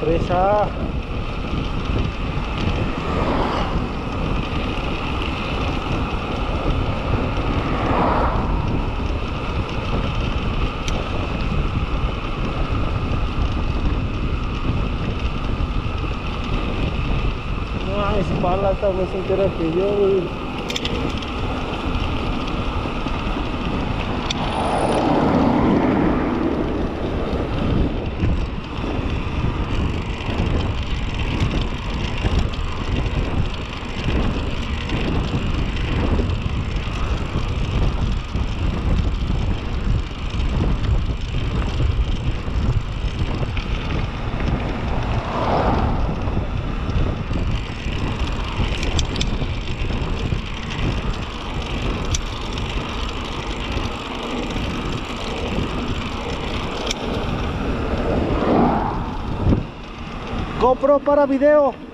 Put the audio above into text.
presa. No, pala está más entera que yo. GoPro para video.